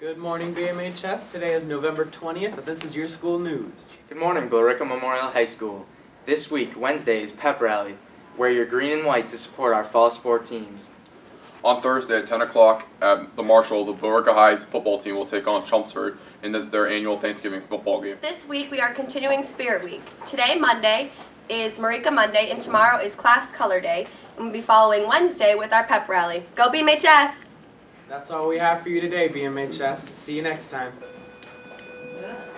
Good morning, BMHS. Today is November 20th, and this is your school news. Good morning, Billerica Memorial High School. This week, Wednesday, is Pep Rally. Wear your green and white to support our fall sport teams. On Thursday at 10 o'clock at the Marshall, the Billerica High football team will take on Chelmsford in the, their annual Thanksgiving football game. This week we are continuing Spirit Week. Today, Monday, is 'Murica Monday, and tomorrow is Class Color Day. And we'll be following Wednesday with our pep rally. Go BMHS! That's all we have for you today, BMHS. See you next time. Yeah.